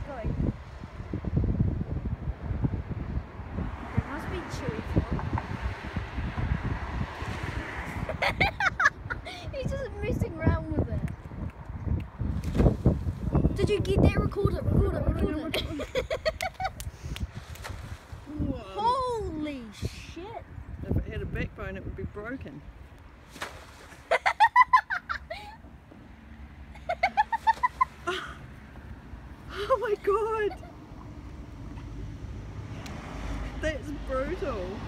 He's going. There must be chewy He's just messing around with it. Did you get that? Record it, record it, record it. Holy shit. If it had a backbone, it would be broken. Oh my god! That's brutal.